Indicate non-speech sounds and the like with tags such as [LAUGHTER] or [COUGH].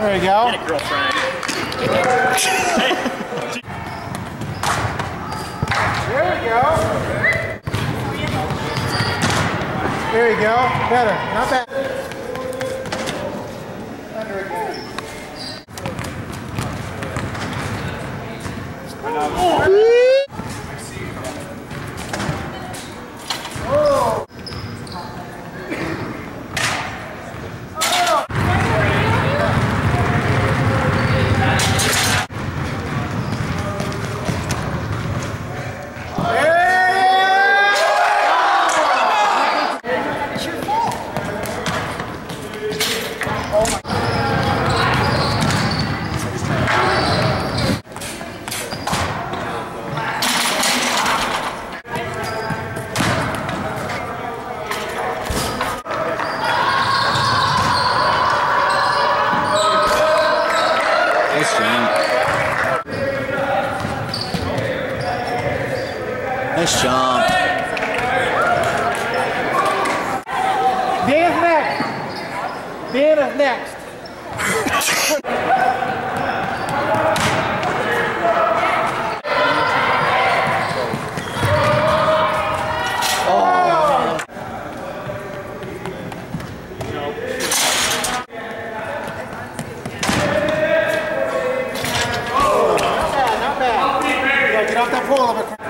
There you go. Get it, girlfriend. There we go. There you go. Better. Not bad. Under again. Jump. Nice jump. Dan's next. Dan is next. [LAUGHS] bad.